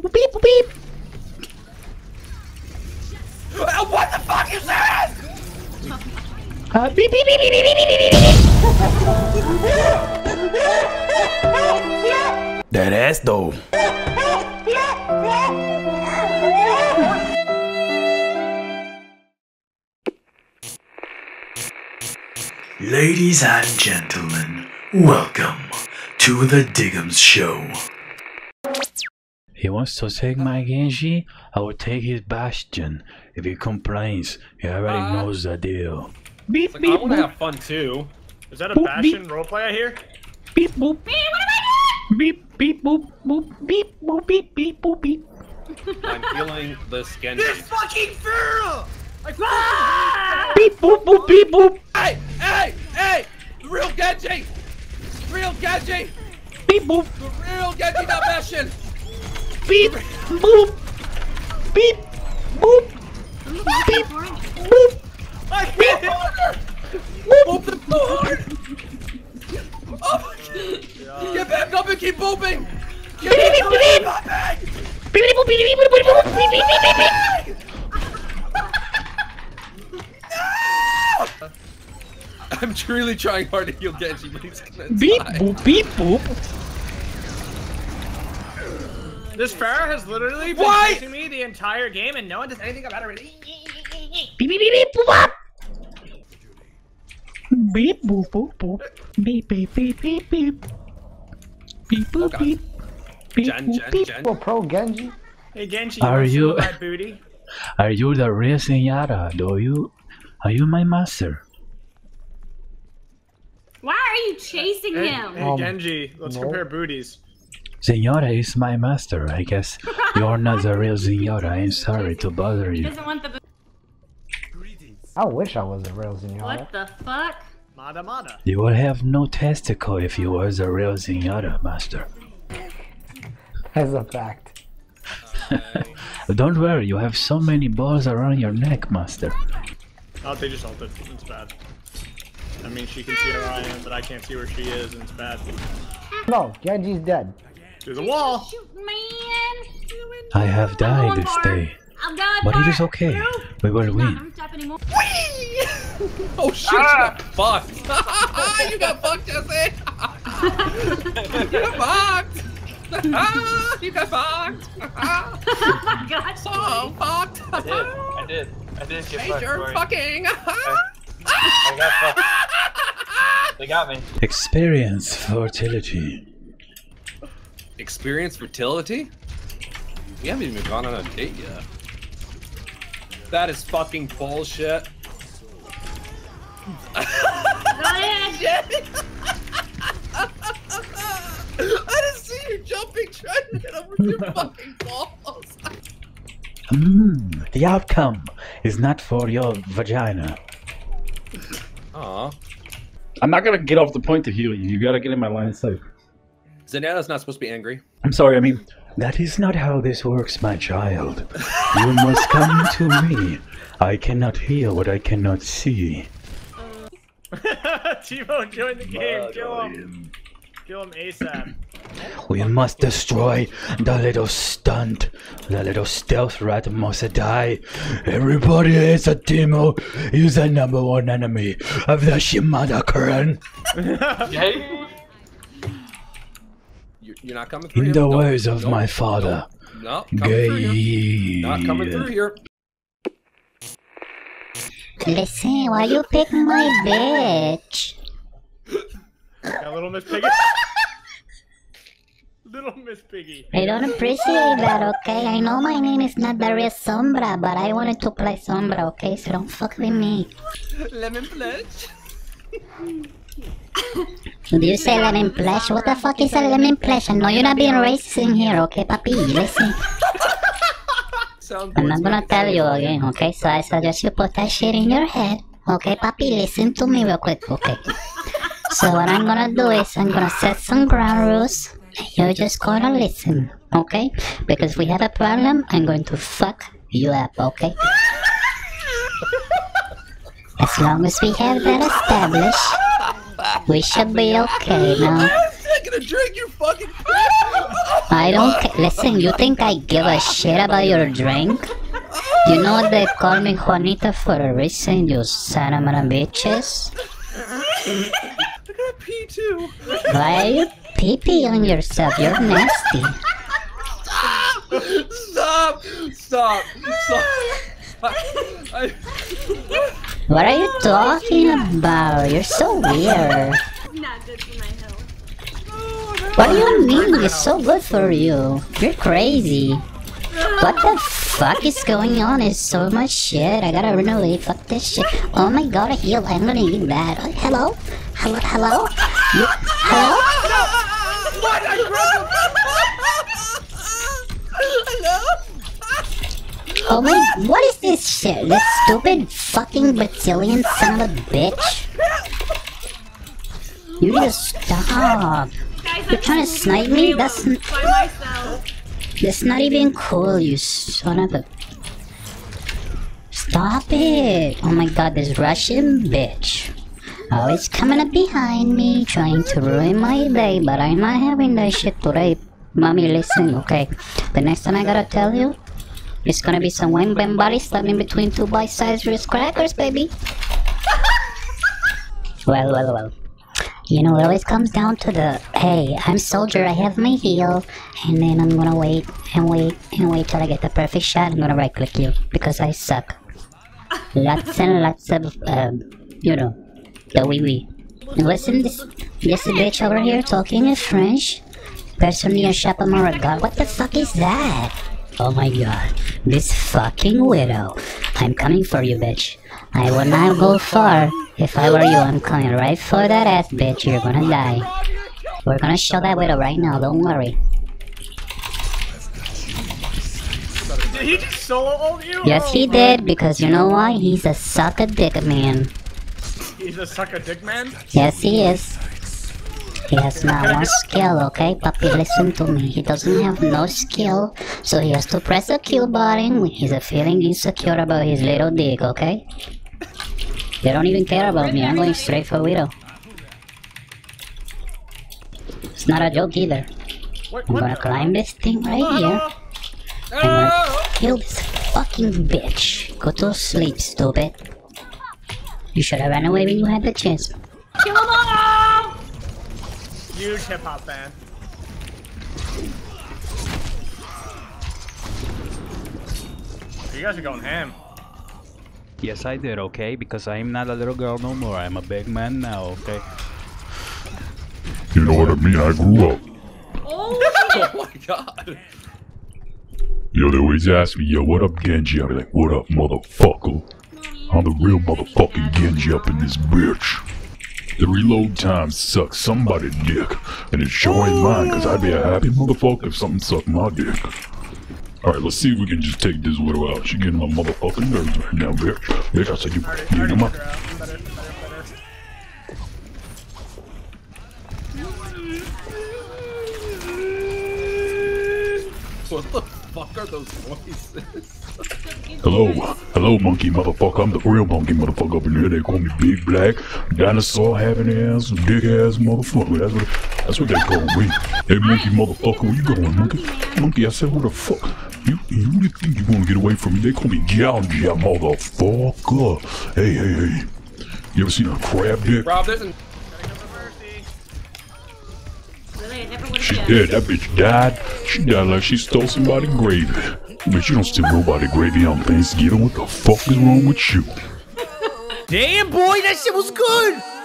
boop beep beep. Uh, What the fuck is that? Uh, beep beep beep beep beep beep beep beep beep. That ass though. Ladies and gentlemen, welcome to the Diggums Show. He wants to take my Genji, I will take his Bastion. If he complains, he already Uh, knows the deal. Beep Like, I want to have fun too. Is that a Boop, Bastion roleplay I hear? beep boop. Beep what am I doing? beep beep, boop boop beep boop beep beep boop beep. I'm feeling this Genji. fucking Pharah! Beep boop boop beep boop. Hey, hey, hey! The real Genji! Real Genji! Beep boop The real Genji, not Bastion! Beep boop beep boop beep boop I hit harder! Boop them so hard! Oh my god! Get back up and keep booping! Get back up and keep booping! beep boop beep beep boop beep boop beep beep beep beep beep. I'm truly trying hard to heal Genji, but he's gonna Beep die. boop beep boop. This Pharah has literally been Why? chasing me the entire game and no one does anything about it. Beep beep beep beep boop bop. Beep boop boop boop. Beep beep beep beep beep. Beep boop God. beep. Beep Gen, boop Gen, beep. Gen. pro Genji. Hey Genji, Are you- my booty? Are you the real Senora? Do you? Are you my master? Why are you chasing Hey, him? hey Um, Genji, let's no. compare booties. Senora is my master. I guess you're not the real Senora. I'm sorry to bother you. doesn't want the. I wish I was a real Zenyatta. What the fuck? Mada Mada. You would have no testicle if you was the real Senora, master. As a fact. Don't worry, you have so many balls around your neck, master. Oh, they just ulted. It's bad. I mean, she can see where I am, but I can't see where she is, and it's bad. No, Genji's dead. Through the wall. Shoot, man! I have died this for day, oh, I'm going but for it is okay. No, We will I'm win. I'm stop anymore. Oh shit, you got fucked! you got fucked, Jesse! you got fucked! you got fucked! oh my gosh. so fucked! I did. I did. I did get fucked. Major Corey. fucking! I got fucked. They got me. Experience fertility. Experience fertility? We haven't even gone on a date yet. That is fucking bullshit. Go ahead. I didn't see you jumping trying to get over your fucking balls. Mmm, the outcome is not for your vagina. Aw. I'm not gonna get off the point to heal you. You gotta get in my line of sight. Zenyatta's not supposed to be angry. I'm sorry, I mean, that is not how this works, my child. You must come to me. I cannot heal what I cannot see. Teemo, join the game. Kill him. Kill him ASAP. We must destroy the little stunt. The little stealth rat must die. Everybody hates a Teemo. He's the number one enemy of the Shimada clan. Yay! You- You're not coming through In here. the Nope, ways of nope, my father. nope. No, coming through here. Gay. Not coming through here. Listen, why you pick my bitch? Got little Miss Piggy. little Miss Piggy. I don't appreciate that, okay? I know my name is not the Sombra, but I wanted to play Sombra, okay? So don't fuck with me. Lemon pledge. Do you say lemon plush? What the fuck is a lemon plush? I know you're not being racist in here, okay, papi? Listen, I'm not gonna tell you again, okay? So I suggest you put that shit in your head, okay, papi? Listen to me real quick, okay? So what I'm gonna do is I'm gonna set some ground rules. and You're just gonna listen, okay? Because we have a problem, I'm going to fuck you up, okay? As long as we have that established, we should be okay now. I'm gonna drink your fucking. I don't listen. You think I give a shit about your drink? You know they call me Juanita for a reason, you son of a bitches. P two. Why are you pee pee on yourself? You're nasty. Stop! Stop! Stop! I, What are you talking about? You're so weird. What do you mean? It's so good for you. You're crazy. What the fuck is going on? It's so much shit. I gotta run away. Fuck this shit. Oh my god, a heal. I'm gonna eat that. Oh, hello? Hello? Hello? You, hello? what? I Hello? Oh my, what is this shit? This stupid fucking Brazilian son of a bitch. You just stop. You're trying to snipe me? That's, that's not even cool, you son of a... Stop it! Oh my god, this Russian bitch. Always coming up behind me, trying to ruin my day, but I'm not having that shit today. Mommy, listen, okay? The next time I gotta tell you, it's gonna be some wing bang body slapping between two bite-sized wrist crackers, baby. well, well, well. You know, it always comes down to the, hey, I'm soldier, I have my heal, and then I'm gonna wait and wait and wait till I get the perfect shot. I'm gonna right click you because I suck. Lots and lots of, um, you know, the wee wee. Listen, this this bitch over here talking in French. Personally, Shapa God, what the fuck is that? Oh my god, this fucking widow. I'm coming for you, bitch. I will not go far. If I were you, I'm coming right for that ass, bitch. You're gonna die. We're gonna show that widow right now, don't worry. Did he just solo ult you? Yes, he Oh, did, because you know why? He's a sucker dick man. He's a sucker dick man. Yes, he is. He has not one skill, okay? Puppy, listen to me. He doesn't have no skill, so he has to press the Q button when he's feeling insecure about his little dick, okay? They don't even care about me. I'm going straight for Widow. It's not a joke either. I'm gonna climb this thing right here. I'm gonna kill this fucking bitch. Go to sleep, stupid. You should have ran away when you had the chance. Kill them all! Huge hip hop fan. You guys are going ham. Yes, I did, okay? Because I'm not a little girl no more. I'm a big man now, okay? You know what I mean? I grew up. Oh, Oh my god. Yo, they always ask me, yo, what up, Genji? I be like, what up, motherfucker? I'm the real motherfucking Genji up in this bitch. The reload time sucks somebody dick, and it sure ain't mine, cause I'd be a happy motherfucker if something sucked my dick. Alright, let's see if we can just take this widow out. Uh, she getting my motherfucking nerves right now, bitch. Bitch, I said you, Already, you already know my... figure out. I'm better, better, better. What the fuck are those voices? Hello, hello, monkey motherfucker. I'm the real monkey motherfucker up in here. They call me Big Black Dinosaur having ass, dick ass motherfucker. That's what that's what they call me. Hey, monkey motherfucker, where you going, monkey? Monkey, I said, who the fuck? You you really think you gonna get away from me? They call me Gougia, motherfucker. Hey, hey, hey. You ever seen a crab dick? Rob, there's an really? I never would She have dead. That bitch died. She died like she stole somebody's gravy. Bitch, you don't steal nobody gravy on Thanksgiving. What the fuck is wrong with you? Damn, boy, that shit was good.